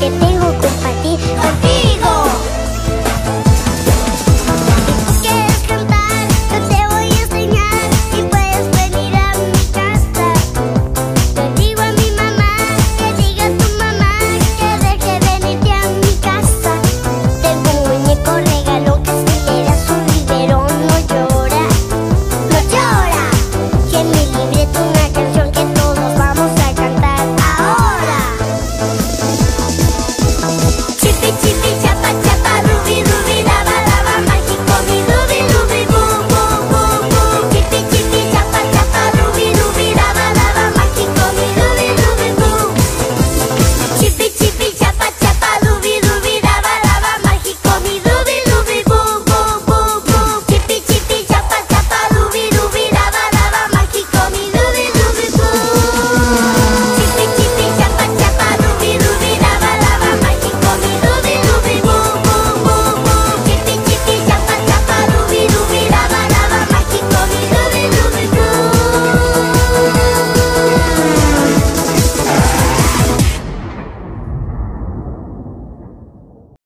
que te